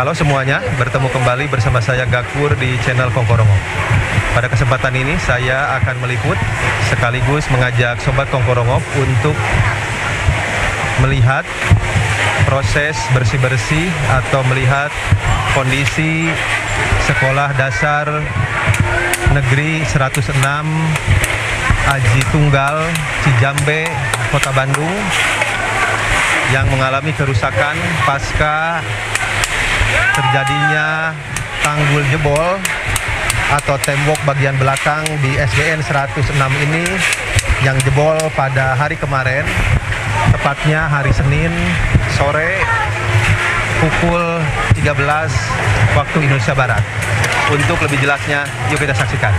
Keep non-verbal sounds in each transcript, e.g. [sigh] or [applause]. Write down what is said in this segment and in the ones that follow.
Halo semuanya, bertemu kembali bersama saya Gakur di channel Kongkorongo. Pada kesempatan ini saya akan meliput sekaligus mengajak Sobat Kongkorongo untuk melihat proses bersih-bersih atau melihat kondisi sekolah dasar negeri 106 Aji Tunggal Cijambe Kota Bandung yang mengalami kerusakan pasca terjadinya tanggul jebol atau tembok bagian belakang di SDN 106 ini yang jebol pada hari kemarin tepatnya hari Senin sore pukul 13 waktu Indonesia Barat. Untuk lebih jelasnya, yuk kita saksikan.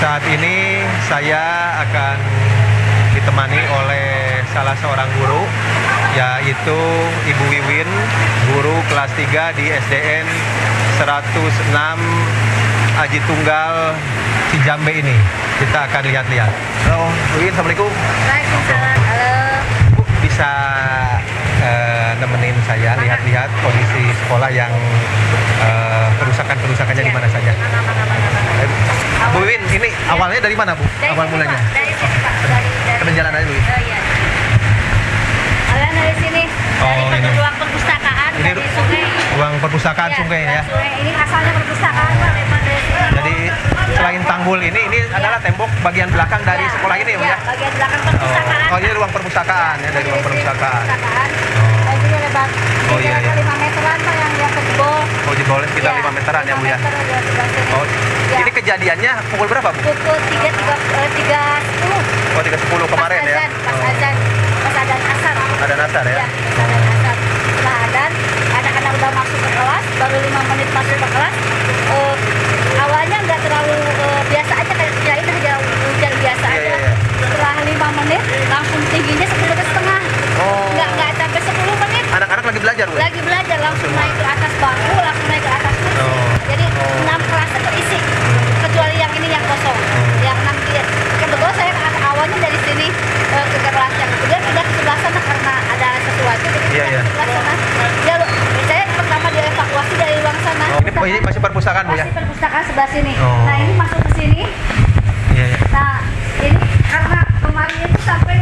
Saat ini saya akan ditemani oleh salah seorang guru yaitu Ibu Wiwin, guru kelas 3 di SDN 106 Aji Tunggal Cijambe ini. Kita akan lihat-lihat. Halo, Wiwin, Assalamualaikum. Waalaikumsalam. Halo. Bu, bisa eh, nemenin saya lihat-lihat kondisi sekolah yang eh, kerusakan-kerusakannya di mana saja. Eh, Bu Wiwin, ini awalnya dari mana Bu? Dari Awal sini, mulanya? Pak. Dari sini, Pak. Dari dari. Jalan aja, Bu. Oh iya. Awalnya dari sini. Oh, dari ini. ruang perpustakaan Ini dari sungai. Ruang perpustakaan Iya, sungai ya. Sungai. Ini asalnya perpustakaan Pak. Memang dari sini. Jadi selain tanggul ini, ini adalah tembok bagian belakang dari Iya, sekolah ini ya, Bu iya, ya? bagian belakang perpustakaan. Oh, oh ini ruang perpustakaan ya, dari ruang perpustakaan. perpustakaan. Oh. Oh, iya, iya. 5 meteran Pak yang yang kejebol. Jebolnya sekitar 5 meteran ya, Bu ya? 5 meter sini. Oh, Iya. ini kejadiannya pukul berapa, Bu? pukul 3 3 3 10 Oh, 3.10 kemarin pas ya. azan, pas Oh. azan pas azan asar Ada nasar ya? ya pas azan asar setelah anak-anak udah masuk ke kelas baru lima menit masuk ke kelas Eh, awalnya nggak terlalu eh, biasa aja kayak kirain hujan biasa Iya, aja iya, iya. setelah lima menit langsung tingginya sepuluh setengah Oh. nggak nggak sampai 10 menit Anak-anak lagi belajar, Bu? ya? lagi belajar langsung naik ke atas bangku langsung naik ke atas kursi Oh. jadi Oh. enam kelasnya terisi kecuali yang ini yang kosong Hmm. yang enam dia kebetulan saya ke- awalnya dari sini eh, ke kelas yang kemudian pindah ke sebelah sana karena ada sesuatu jadi Iya, pindah iya. ke sebelah sana ya lo saya pertama dievakuasi dari ruang sana Oh, ini, oh, masih perpustakaan, Bu ya? masih perpustakaan sebelah sini Oh. nah ini masuk ke sini Iya, iya. nah ini karena kemarin itu sampai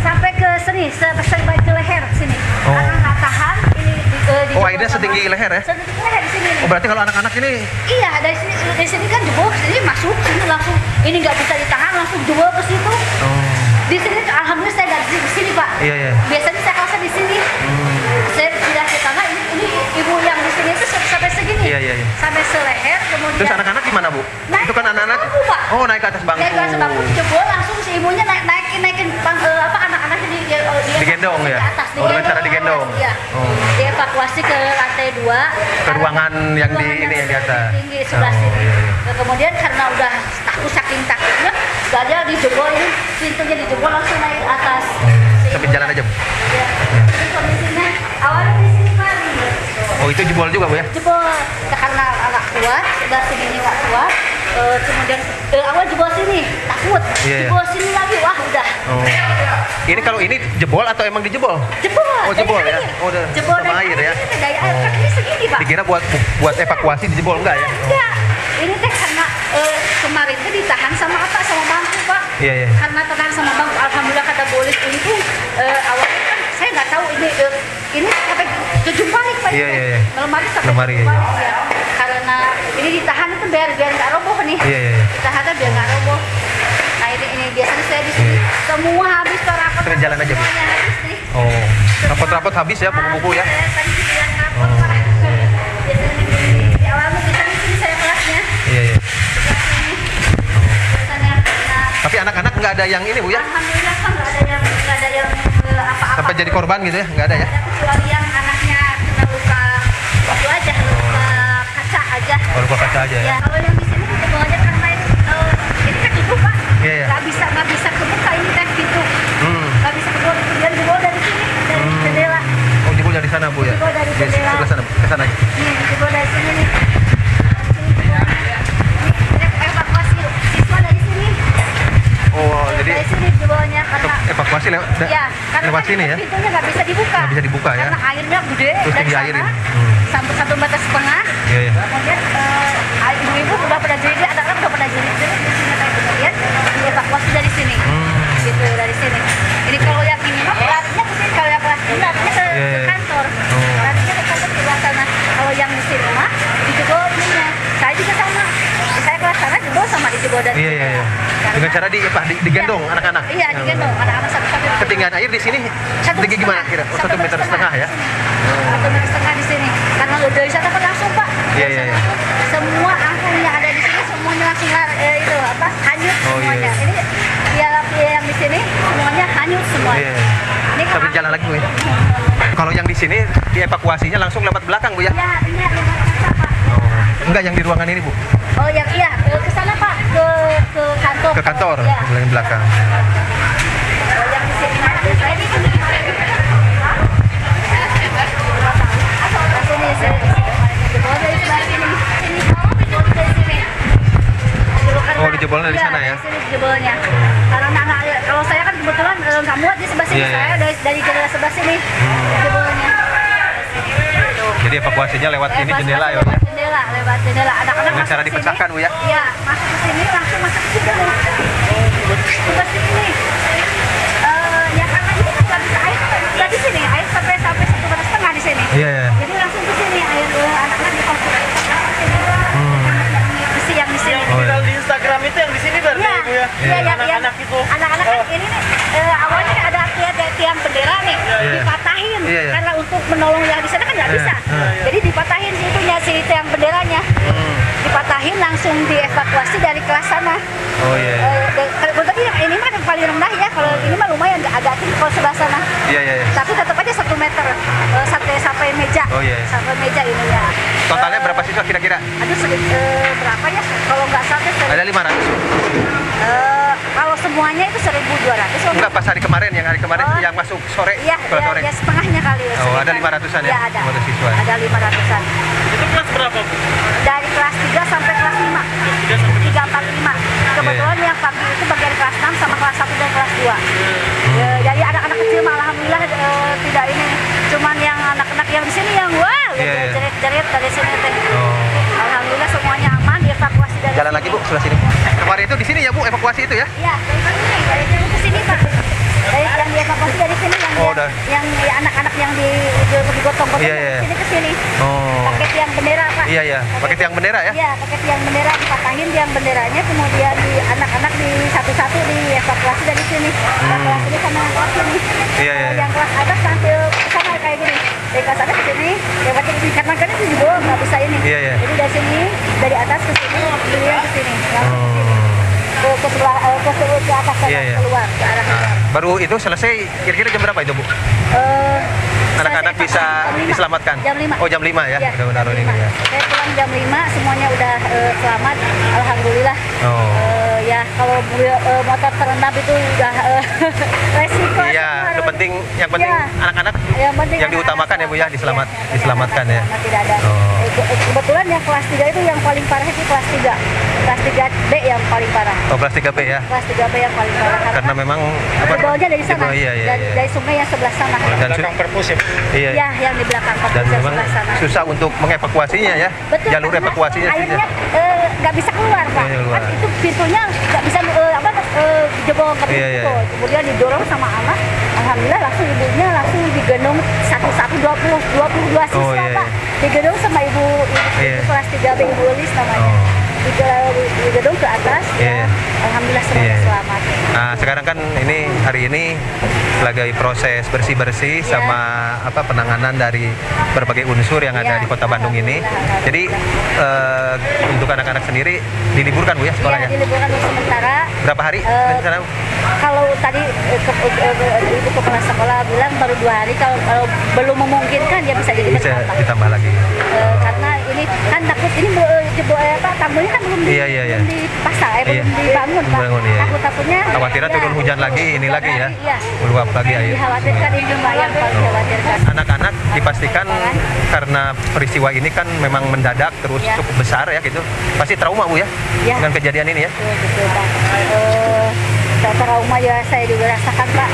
sampai ke sini sampai sampai ke leher sini Oh. karena nggak tahan ini di, eh, Oh, dijebol airnya sama- setinggi leher ya? setinggi leher di sini Oh, berarti kalau anak-anak ini Iya, dari sini dari sini kan jebol, sini masuk, sini langsung ini nggak bisa ditahan, langsung jebol ke situ. Oh. Di sini alhamdulillah saya nggak di di sini pak. Iya, iya. Biasanya saya kelasnya di sini. Hmm. Saya pindah ke sana, ini, ini ibu Iya, iya. Sampai seleher, kemudian. Terus anak-anak gimana, Bu? Naik Itu kan anak-anak. Oh, naik ke atas bangku. Naik ke atas bangku jebol langsung si ibunya naik naikin naikin bang, eh, apa anak-anaknya di, di, di Digendong di ya? atas, Oh, dengan cara digendong? Iya. Oh. Dievakuasi ke lantai dua. Ke ruangan yang di ini yang di atas. Tinggi sebelah Oh, sini. iya, iya. Nah, kemudian karena udah takut saking takutnya, gak ada dijebol ini pintunya dijebol langsung naik ke atas. Si Sambil ibunya- jalan aja, Bu. Iya. Ini kondisinya awalnya di sini. Oh, itu jebol juga, Bu ya? Jebol karena agak kuat, sebelah sini ini nggak kuat. Eh, kemudian eh, awal jebol sini takut, Iya, iya. jebol sini lagi wah udah Oh. Ini kalau ini jebol atau emang dijebol? jebol. Oh, jebol ya? air. Oh, udah jebol sama dari air ya? Ini dari air Oh. kan ini segini pak. Dikira buat buat evakuasi dijebol enggak ya? Enggak. Ini teh karena eh, kemarin teh ditahan sama apa? Sama bangku, Pak. Iya, iya. Karena tertahan sama bangku. Alhamdulillah kata boleh untung eh, awalnya kan saya nggak tahu ini eh, ini sampai ke jumpalik Pak. Iya, iya, iya. Lemari sampai Lemari, iya, jumpalik, ya. Karena ini ditahan itu biar biar nggak roboh nih. Iya, iya, iya. Ditahan biar nggak roboh. Nah ini, ini biasanya saya di sini Iya. semua habis Pak rapot. Kita jalan aja, Bu. Semuanya habis nih. Oh. Rapot-rapot habis ya buku-buku ya? Habis, saya Tadi bilang rapot Oh, Pak. iya. Biasanya di sini. Di awalnya biasanya di sini saya kelasnya. Iya, iya. Sebelah sini. anak-anak nggak ada yang ini bu ya? Alhamdulillah kan nggak ada yang nggak ada yang eh, apa-apa. Sampai jadi korban gitu ya? Nggak ada ya? Ada kecuali yang aja. Kalau gua kaca aja ya? Ya kalau yang di sini jebolnya karena ini, eh, ini kan ibu pak, Iya, iya. nggak bisa nggak bisa kebuka ini teh pintu, Hmm. nggak bisa keluar kemudian jebol dari sini dari jendela. Oh jebol dari sana bu ya? Jebol dari Di jendela. sebelah sana, ke sana. Nih jebol dari sini nih. Oh jadi dari sini jebolnya karena evakuasi lewat Ya, karena lewat kan sini ya? pintunya nggak bisa bisa dibuka ya? Karena airnya gede Terus dari sana Hmm. sampai satu meter setengah. Iya iya. Kemudian eh, ibu-ibu udah pada jadi, anak-anak udah pada jadi jadi di sini kayak kemudian dievakuasi dari sini. Hmm. Gitu dari sini. Ini kalau yang ini mah larinya ke sini, kalau yang kelas ini larinya ke, Iya, ke kantor. Oh. Larinya ke kantor sebelah sana. Kalau yang di sini mah dijebol ininya. Saya juga sama. Saya kelas sana jebol sama dijebol dari Iya iya iya. Karena- Dengan cara di apa? Di, digendong Iya. anak-anak. Iya, digendong anak-anak satu-satu. Ketinggian air di sini tinggi gimana kira? Oh, satu meter setengah ya? Satu meter setengah di sini. Karena dari sana kan langsung pak. Iya, iya, iya. Semua angkung yang ada di sini semuanya langsung lar- eh, itu apa hanyut Oh, iya, semuanya. iya. Ini piala yang di sini semuanya hanyut semua. Iya. Ini Sambil kalau- jalan lagi bu ya. Kalau yang di sini dievakuasinya langsung lewat belakang bu ya? Ya, ini ada kaca pak. Oh. Enggak yang di ruangan ini bu? Oh yang iya ke sana pak ke kantor. Ke kantor, Ya. yang belakang. Oh, ini Oh, dijebolnya dari Iya, sana ya? Dari sini jebolnya. Karena anak kalau saya kan kebetulan eh, nggak muat di sebelah sini. Iya, iya. Saya dari dari jendela sebelah sini. Jebolnya. Gitu. Jadi evakuasinya lewat ini Lewat- jendela ya? Jendela, lewat jendela. Anak-anak Dengan cara sini. dipecahkan, Bu, ya? Iya, masuk ke sini langsung masuk ke situ. Ke sini. Langsung dievakuasi dari kelas sana. Oh iya. iya. Eh, de- kalau tadi yang ini mah yang paling rendah ya, kalau ini mah lumayan agak agak tinggi kalau sebelah sana. Iya iya. iya. Tapi tetap aja satu meter eh, sampai sampai meja. Oh, iya. Sampai meja ininya. Totalnya Eh, berapa siswa kira-kira? Aduh sedikit eh, berapa ya? Kalau nggak sampai seri- Ada 500? eh, kalau semuanya itu 1200 kalau Enggak pas hari kemarin, yang hari kemarin Oh. yang masuk sore, Iya, iya, sore. ya setengahnya kali. Oh, sekitar. ada 500-an ya? Iya, ada. 500 siswa. Ada 500-an. Itu kelas berapa bu? Dari Kebetulan Iya. yang pagi itu bagian kelas 6 sama kelas 1 dan kelas 2. Hmm. Ya, jadi anak-anak kecil mah alhamdulillah eh, tidak ini. Cuman yang anak-anak yang di sini yang wah, Iya, iya. jerit-jerit dari sini teh. Oh. Alhamdulillah semuanya aman dievakuasi dari Jalan sini. lagi Bu, sebelah sini. Kemarin itu di sini ya Bu, evakuasi itu ya? Iya, dari sini, dari sini ke sini Pak. Dari yang dievakuasi dari sini yang Oh, yang, yang ya, anak-anak yang di di- digotong-gotong Iya, iya. sini ke sini. Oh. Pakai tiang bendera Pak. Iya iya, pakai tiang bendera ya? Iya, pakai tiang bendera dipatahin tiang benderanya kemudian di anak-anak di satu-satu dievakuasi dari sini. Yang kelas ini sama yang kelas ini. Hmm. Iya, iya, iya. Yang kelas atas sampai sama kayak gini. Dari kelas atas ke sini, lewat ke sini karena kan itu juga nggak bisa ini. Iya, iya. Jadi dari sini, dari atas ke sini, kemudian ke sini, langsung ke sini. Oh. Ke, ke sebelah, eh, ke, ke, ke atas sana, Iya, iya. keluar, ke arah keluar. Baru itu selesai kira-kira jam berapa itu Bu? Eh, Anak-anak selesai bisa jam diselamatkan? Jam 5. Oh, jam 5 ya? Udah menaruh ini ya. Saya pulang jam 5, semuanya udah eh, selamat. Alhamdulillah. Oh. Eh, ya kalau eh, motor terendam itu udah eh, [laughs] resiko. Iya, semua. yang penting yang penting Iya. anak-anak yang, penting yang anak-anak diutamakan ya Bu ya, selamat. diselamat Iya, yang diselamatkan ya. anak-anak Tidak ada. Oh. Ke- kebetulan yang kelas 3 itu yang paling parah itu kelas 3. Kelas 3B yang paling parah. Oh, kelas 3B ya. Kelas 3B yang paling parah Karena memang apa? jebolnya dari sana. jebol, Iya, iya, dari, iya. dari sungai yang sebelah sana. Dan su- Belakang perpus ya? Iya. Iya, yang di belakang Dan perpus yang memang sebelah sana. susah untuk mengevakuasinya ya. Betul, Jalur karena evakuasinya airnya susah. eh, nggak bisa keluar pak Iya, keluar. kan itu pintunya nggak bisa eh, apa eh, jebol bisa Iya, iya, jebol. iya. kemudian didorong sama anak alhamdulillah langsung ibunya langsung digendong satu-satu dua puluh dua puluh dua siswa Oh, iya, pak iya. digendong sama ibu ibu, Iya. ibu kelas 3 B ibu Elis namanya Oh. Di, gedung ke atas Iya. ya alhamdulillah semuanya Iya. selamat Nah, sekarang kan ini hari ini lagi proses bersih-bersih Iya. sama apa penanganan dari berbagai unsur yang ada Iya. di Kota Bandung ini. Jadi eh, untuk anak-anak sendiri diliburkan Bu ya Iya, sekolahnya. diliburkan untuk sementara Berapa hari? Rencana? kalau tadi eh, ke, ibu kepala sekolah bilang baru dua hari kalau, kalau belum memungkinkan ya bisa jadi Bisa ditambah lagi. Eh, karena ini kan takut ini jebol apa tanggulnya kan belum di, Iya, iya, iya. belum dipasang eh, belum Iya. dibangun pak Bangun, iya. takut takutnya Khawatirnya turun hujan lagi, ini dua lagi ya. iya. Meluap lagi air. dikhawatirkan ini lumayan pak dikhawatirkan Anak-anak dipastikan karena peristiwa ini kan memang mendadak terus Iya. cukup besar ya gitu. Pasti trauma Bu ya Iya. dengan kejadian ini ya. betul betul pak Eh, trauma ya saya juga rasakan pak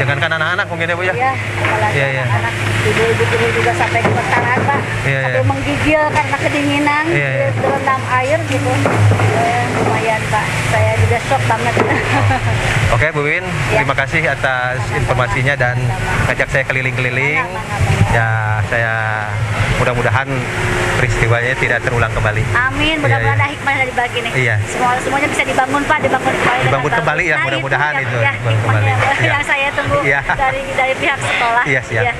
Jangankan anak-anak mungkin ya Bu ya. Iya, apalagi Iya, iya. anak ibu-ibu dulu juga sampai gemetaran pak, Iya, sampai iya. menggigil karena kedinginan, Iya, iya. terendam air gitu. Eh, lumayan pak, saya juga shock banget. [laughs] Oke Bu Win, Ya. terima kasih atas Sama-sama. informasinya dan Sama-sama. ngajak saya keliling-keliling. Sama-sama. Ya, saya mudah-mudahan peristiwanya tidak terulang kembali. Amin, mudah-mudahan iya. ada hikmah dari bagi nih. Iya. Semua semuanya bisa dibangun pak, dibangun kembali. Dibangun kembali ya, Nah, mudah-mudahan itu, Ya, hikmahnya. Iya. yang saya tunggu Iya. dari dari pihak sekolah. Iya, siap. Iya,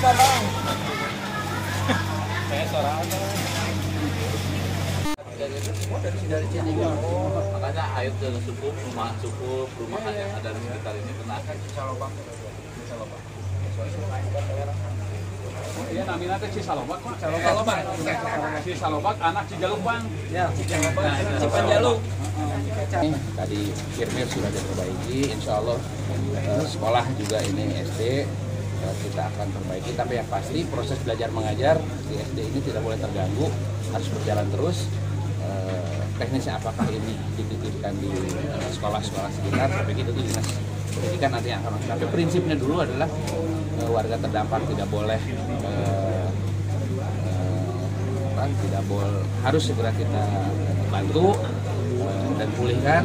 bangga, bangga, Assalamualaikum. bangga, bangga. makanya air sudah cukup rumah cukup perumahan yang ada di sekitar ini kena Iya, namanya teh Cisalobak, Pak. Cisalobak. Cisalobak, anak Cijalubang. Ya, Cijalubang. Cipanjaluk. tadi firmware sudah diperbaiki insya Allah eh, sekolah juga ini SD kita akan perbaiki. Tapi yang pasti proses belajar mengajar di SD ini tidak boleh terganggu. Harus berjalan terus. Eh, teknisnya apakah ini dititipkan di eh, sekolah-sekolah sekitar? Tapi itu tuh dinas pendidikan nanti akan masuk. tapi prinsipnya dulu adalah eh, warga terdampak tidak boleh eh, eh, tidak boleh harus segera kita bantu dan pulihkan.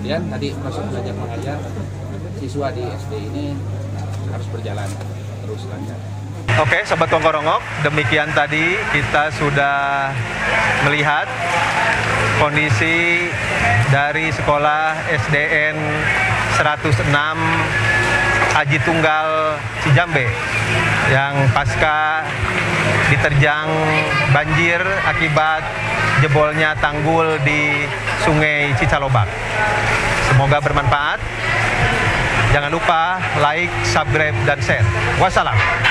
Kemudian tadi proses belajar mengajar siswa di SD ini harus berjalan terus lancar. Oke, Sobat Kongkorongok, demikian tadi kita sudah melihat kondisi dari sekolah SDN 106 Haji Tunggal Cijambe yang pasca diterjang banjir akibat jebolnya tanggul di Sungai Cicalobak. Semoga bermanfaat. Jangan lupa like, subscribe, dan share. Wassalam.